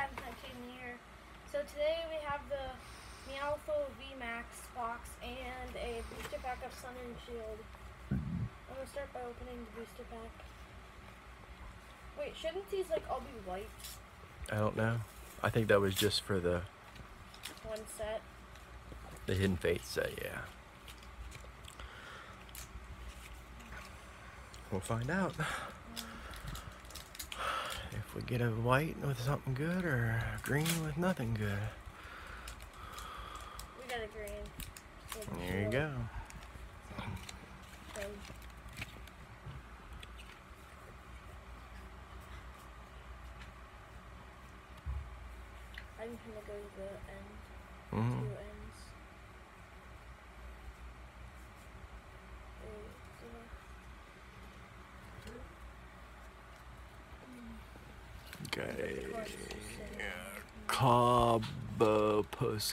guys, it's Kaden here. So today we have the Meowthul VMAX box and a booster pack of Sun and Shield. I'm gonna start by opening the booster pack. Wait, shouldn't these like all be white? I don't know. I think that was just for the One set. the Hidden Fates set, yeah. We'll find out. If we get a white with something good or a green with nothing good. We got a green. There you go. So, I'm gonna go to the end. hmm Okay. Clobbopus,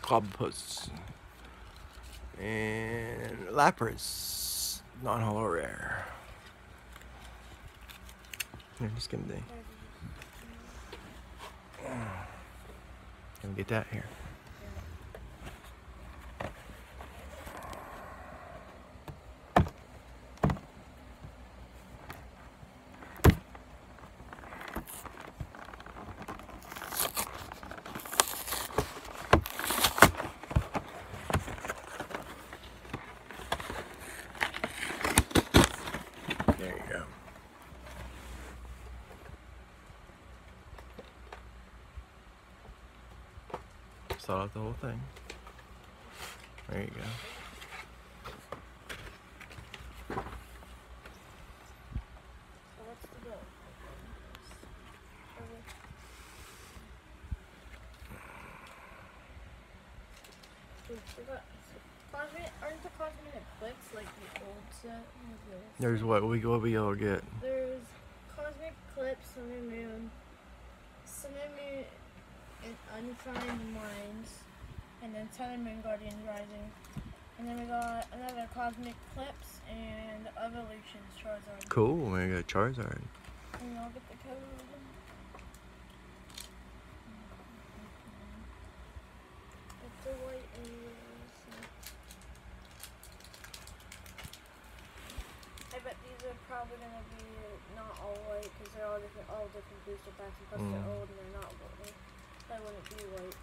Clobbopus. And Lapras, non holo rare. Here, just give me the. Can we get that here? There you go. Out the whole thing. There you go. What's the bill? Okay. Ooh, we got- Cosmic, aren't the like the old set? What is this? There's what we what we all get. There's Cosmic Eclipse, Sun and Moon, Sun and Moon, and Unified Minds, and then Sun and Moon Guardians Rising. And then we got another Cosmic Eclipse and Evolutions Charizard. Cool. We got Charizard. And I'll get the code. It's a white and yellow, so- I bet these are probably gonna be not all white because they're all different, all different booster packs. And plus Mm. they're old and they're not white. That wouldn't be white.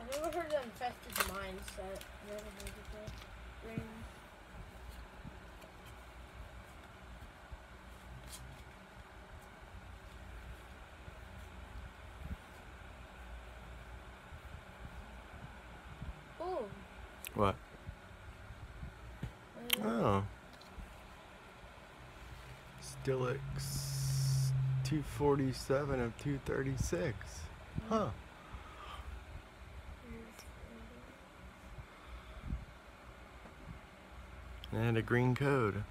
I've never heard of the infested mindset. Never heard of the ring. Ooh. What? uh, Oh. Steelix 247 of 236. Huh. And a green code.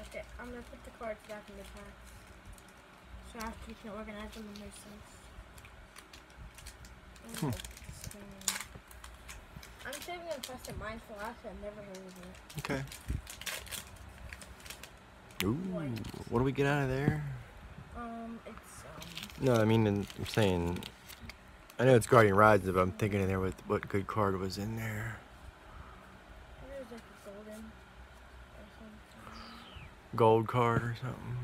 Okay, I'm gonna put the cards back in the packs. So after you can organize them in their sense. Hmm. I'm saving Infested Minds for last. I've never heard of it. Okay. Ooh, what do we get out of there? Um, it's um. No, I mean, I'm saying, I know it's Guardian Rides, but I'm thinking in there with what good card was in there. Maybe it was like a golden or something. Gold card or something.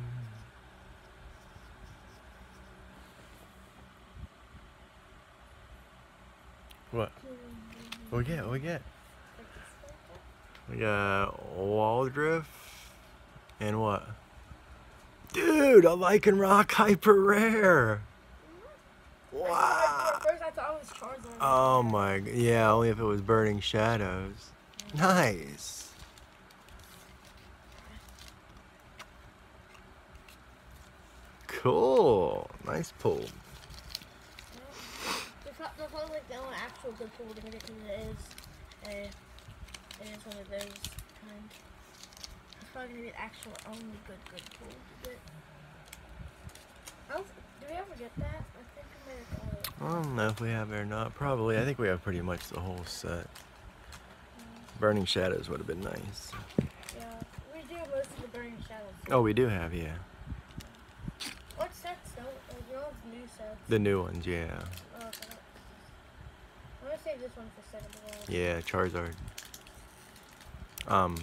What? What we get? What we get? Like this one? We got Waldriff and what? Dude, a Lycanroc Hyper Rare. Wow. At first I thought it was Charizard. Oh my, yeah, only if it was Burning Shadows. Nice. Cool. Nice not, that's not like the only actual good pull to get it is a, it is one of those kind. It's probably gonna be the actual only good good pull to get. I don't, we ever get that? I think I might have. I don't know if we have it or not. Probably. I think we have pretty much the whole set. Mm, Burning Shadows would have been nice. Yeah, we do most of the Burning Shadows. Oh, we do have, yeah. What sets though? Like, you know, it's new sets. The new ones, yeah. Oh, okay. I'm gonna save this one for second. Yeah, Charizard. Um,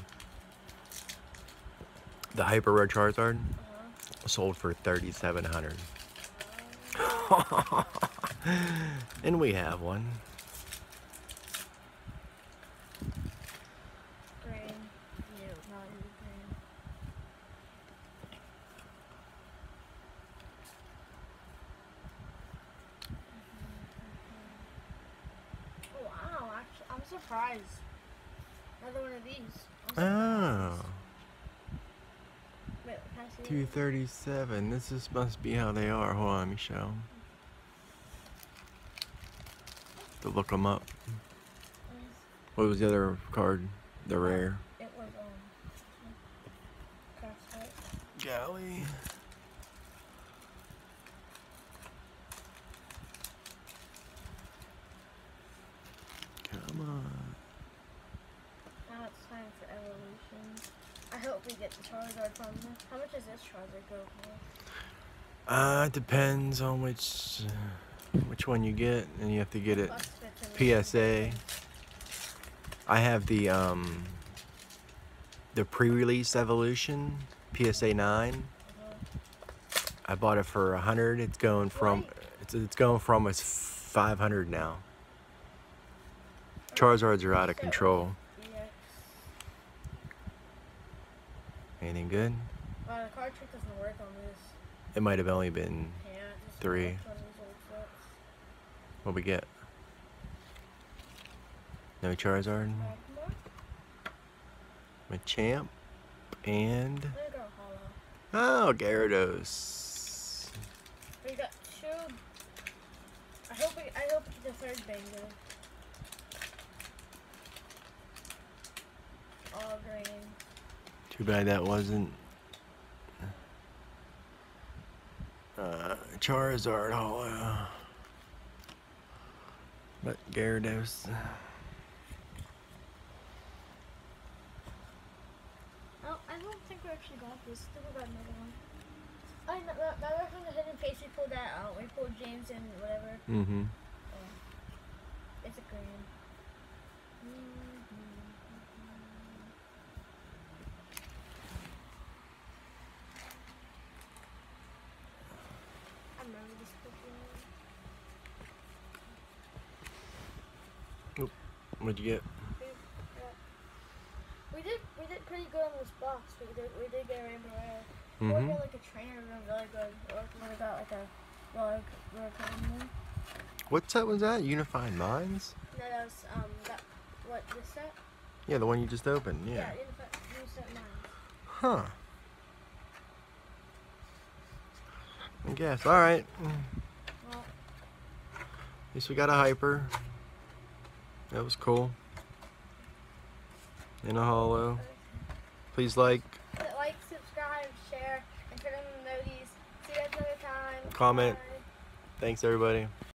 the hyper rare Charizard Uh-huh. sold for thirty seven hundred, Uh, and we have one. green. No, not even green. Oh, wow, actually, Another one of these. I'm Oh, surprised. Wait, can I see two it? thirty seven. This is must be how they are. Hold on, Michelle. me. To look them up. What was the other card? The rare. It was, um, craft. Galley. Come on. Now it's time for evolution. I get the Charizard from this. How much does this Charizard go for? Uh, it depends on which uh, which one you get, and you have to get it. PSA. I have the um the pre-release evolution PSA nine. Uh-huh. I bought it for a hundred. It's going from What? it's, it's going from it's five hundred now. Charizards are out of control. Anything good? Wow, the card trick doesn't work on this. It might have only been Yeah, Three. works on these old sets. what we get. No Charizard, uh, and There you go, Holo. oh Gyarados. We got two. I hope we, I hope get the third bingo. All green. Too bad that wasn't uh, Charizard Holo. But Gyarados. Oh, I don't think we actually got this. We got another one. I know that, that was from the hidden face. We pulled that out. We pulled James and whatever. Mm-hmm. It's a green. I this Pokemon. What'd you get? We did we did pretty good on this box. We did we did get a rainbow rare. We Mm-hmm. got like a trainer room really good. Or we got like a rare Pokemon. What set was that? Unified Minds? No, that was um that what this set? Yeah, the one you just opened. Yeah. Yeah, you set you set mine. Huh. I guess. All right. Well, At least we got a hyper. That was cool. In a holo. Please like, like, subscribe, share, and turn on the notices. See you guys another time. Comment. Bye. Thanks, everybody.